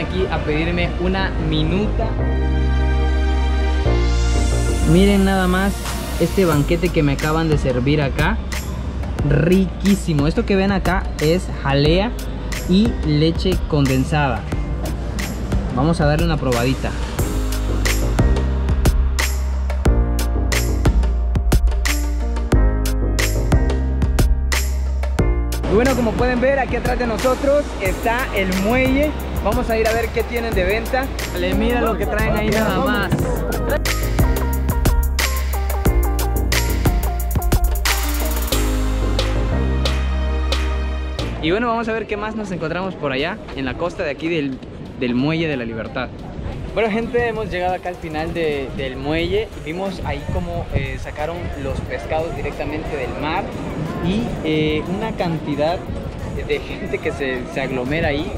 aquí a pedirme una minuta. Miren nada más este banquete que me acaban de servir acá. Riquísimo. Esto que ven acá es jalea y leche condensada. Vamos a darle una probadita. Bueno, como pueden ver, aquí atrás de nosotros está el muelle. Vamos a ir a ver qué tienen de venta. Le mira lo que traen ahí nada más. Y bueno, vamos a ver qué más nos encontramos por allá, en la costa de aquí del, del Muelle de la Libertad. Bueno gente, hemos llegado acá al final de, del muelle y vimos ahí cómo eh, sacaron los pescados directamente del mar y eh, una cantidad de gente que se, se aglomera ahí.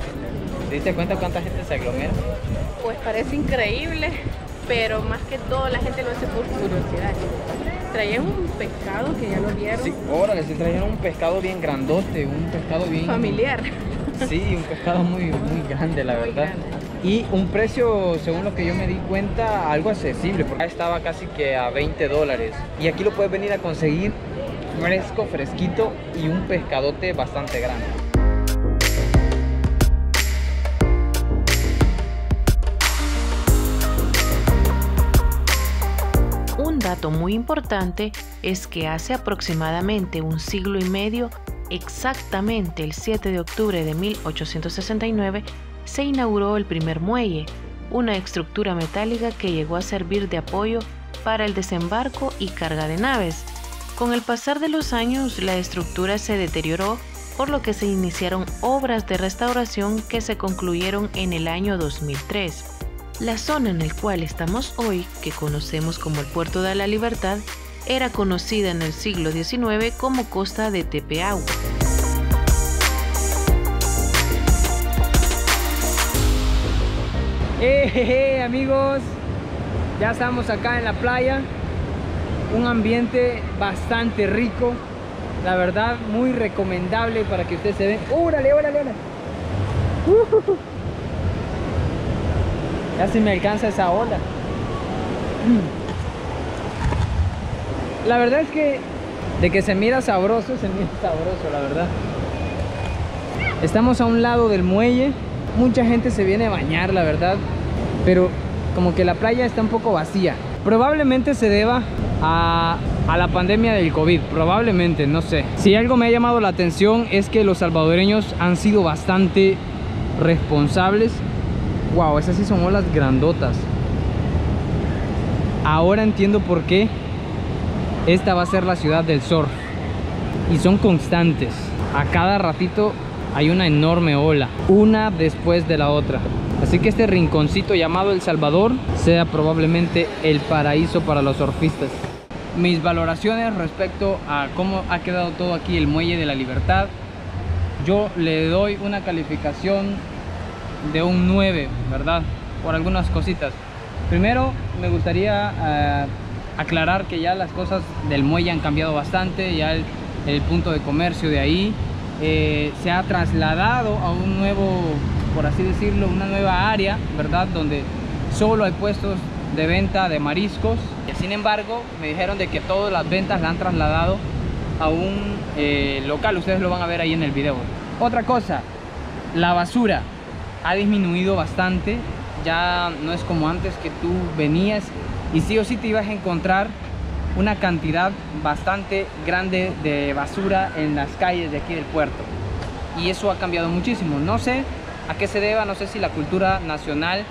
¿Te diste cuenta cuánta gente se aglomera? Pues parece increíble, pero más que todo la gente lo hace por curiosidad. Traían un pescado que ya lo vieron. Sí, órale, se trajeron un pescado bien grandote, un pescado bien... Familiar. Sí, un pescado muy, muy grande, la Muy verdad. grande. Y un precio, según lo que yo me di cuenta, algo accesible, porque estaba casi que a 20 dólares. Y aquí lo puedes venir a conseguir fresco, fresquito y un pescadote bastante grande. Dato muy importante es que hace aproximadamente un siglo y medio, exactamente el 7 de octubre de 1869, se inauguró el primer muelle, una estructura metálica que llegó a servir de apoyo para el desembarco y carga de naves. Con el pasar de los años, la estructura se deterioró, por lo que se iniciaron obras de restauración que se concluyeron en el año 2003. La zona en la cual estamos hoy, que conocemos como el Puerto de la Libertad, era conocida en el siglo XIX como Costa de Tepeagua. ¡Eh, jeje, amigos! Ya estamos acá en la playa. Un ambiente bastante rico. La verdad, muy recomendable para que ustedes se den. ¡Órale, órale, órale! Uh. Ya se me alcanza esa ola. La verdad es que de que se mira sabroso, se mira sabroso, la verdad. Estamos a un lado del muelle. Mucha gente se viene a bañar, la verdad. Pero como que la playa está un poco vacía. Probablemente se deba a, a la pandemia del COVID. Probablemente, no sé. Si algo me ha llamado la atención es que los salvadoreños han sido bastante responsables. Wow, esas sí son olas grandotas. Ahora entiendo por qué esta va a ser la ciudad del surf. Y son constantes. A cada ratito hay una enorme ola. Una después de la otra. Así que este rinconcito llamado El Salvador sea probablemente el paraíso para los surfistas. Mis valoraciones respecto a cómo ha quedado todo aquí el Muelle de la Libertad. Yo le doy una calificación de un 9, ¿verdad? Por algunas cositas. Primero, me gustaría eh, aclarar que ya las cosas del muelle han cambiado bastante, ya el, punto de comercio de ahí eh, se ha trasladado a un nuevo, por así decirlo, una nueva área, ¿verdad? Donde solo hay puestos de venta de mariscos. Sin embargo, me dijeron de que todas las ventas la han trasladado a un eh, local, ustedes lo van a ver ahí en el video. Otra cosa, la basura ha disminuido bastante, ya no es como antes que tú venías y sí o sí te ibas a encontrar una cantidad bastante grande de basura en las calles de aquí del puerto. Y eso ha cambiado muchísimo. No sé a qué se deba no sé si la cultura nacional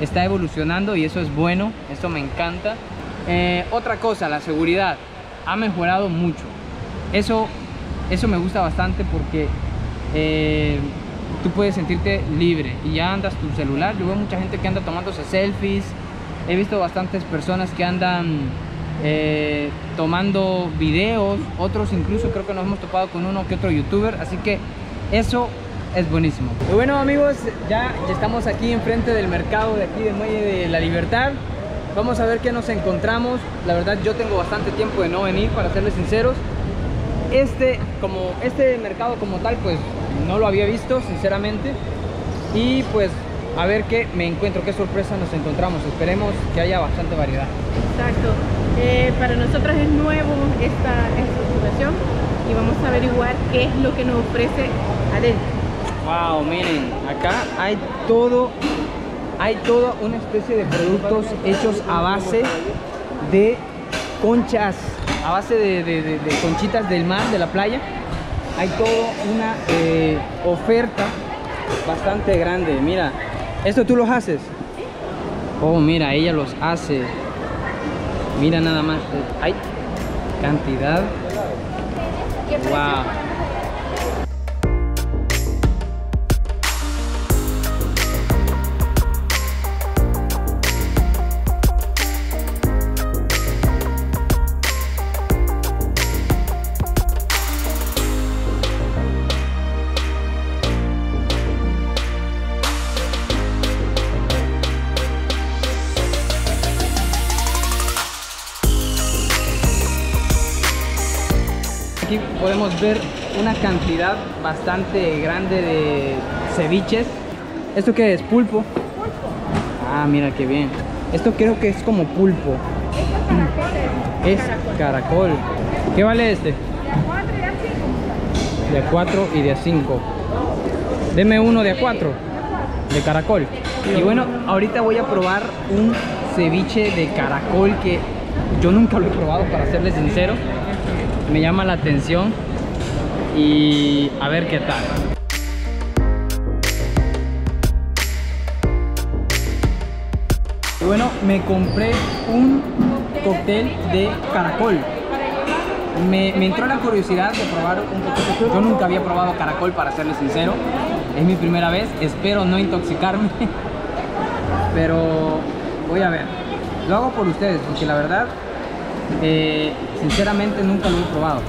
está evolucionando y eso es bueno eso me encanta. Eh, otra cosa la seguridad ha mejorado mucho. Eso eso me gusta bastante porque eh, tú puedes sentirte libre y ya andas tu celular yo mucha gente que anda tomándose selfies he visto bastantes personas que andan eh, tomando videos, otros incluso creo que nos hemos topado con uno que otro youtuber, así que eso es buenísimo. Bueno amigos, ya, ya estamos aquí enfrente del mercado de aquí del Muelle de la Libertad. Vamos a ver qué nos encontramos. La verdad yo tengo bastante tiempo de no venir, para serles sinceros. Este, como, este mercado como tal, pues no lo había visto, sinceramente. Y pues a ver qué me encuentro, qué sorpresa nos encontramos. Esperemos que haya bastante variedad. Exacto. Eh, para nosotros es nuevo esta estructuración y vamos a averiguar qué es lo que nos ofrece adentro. Wow, miren, acá hay todo, hay toda una especie de productos hechos a base de conchas, a base de, de- de- de conchitas del mar, de la playa. Hay toda una eh, oferta bastante grande. Mira, ¿esto tú los haces? Oh, mira, ella los hace. Mira nada más. eh, Hay cantidad. Wow. Podemos ver una cantidad bastante grande de ceviches. ¿Esto qué es? ¿Pulpo? Ah, mira qué bien. Esto creo que es como pulpo. Es caracol. ¿Qué vale este? De a 4 y de a 5. Deme uno de a 4. De caracol. Y bueno, ahorita voy a probar un ceviche de caracol que yo nunca lo he probado, para serles sincero. Me llama la atención. Y a ver qué tal. Bueno, me compré un cóctel de caracol. Me, me entró la curiosidad de probar un poquito. Yo nunca había probado caracol, para serles sincero. Es mi primera vez. Espero no intoxicarme. Pero voy a ver. Lo hago por ustedes, porque la verdad, eh, sinceramente nunca lo he probado.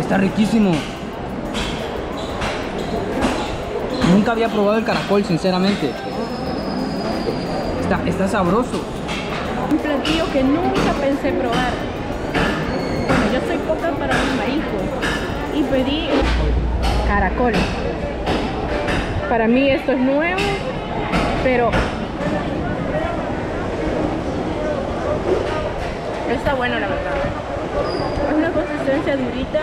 Está riquísimo. Nunca había probado el caracol, sinceramente. Está, está sabroso. Un platillo que nunca pensé probar. Bueno, yo soy poca para los mariscos y pedí caracol. Para mí esto es nuevo, pero está bueno la verdad. Es una consistencia durita.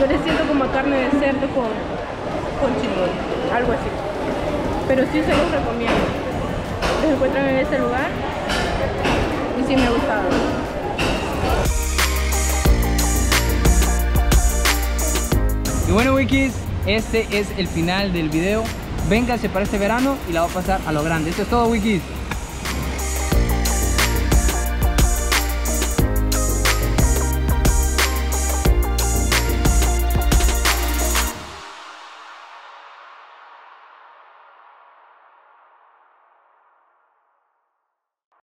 Yo le siento como a carne de cerdo con, con algo así. Pero sí se los recomiendo. Los encuentran en ese lugar y sí me ha gustado. Y bueno, Wikis, este es el final del video. Véngase para este verano y la va a pasar a lo grande. Esto es todo, Wikis.